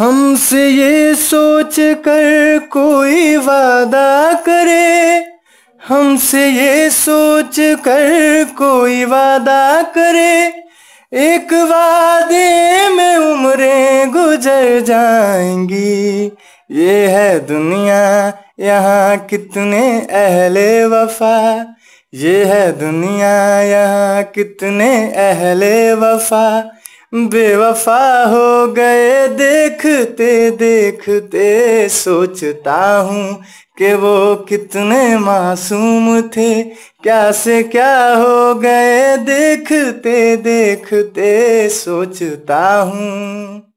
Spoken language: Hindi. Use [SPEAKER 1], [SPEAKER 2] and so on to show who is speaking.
[SPEAKER 1] हमसे ये सोच कर कोई वादा करे। हमसे ये सोच कर कोई वादा करे। एक वादे में उम्रें गुजर जाएँगी। ये है दुनिया, यहाँ कितने अहले वफा। ये है दुनिया, यहाँ कितने अहले वफा। बेवफा हो गए देखते देखते सोचता हूँ कि वो कितने मासूम थे। क्या से क्या हो गए? देखते देखते सोचता हूँ।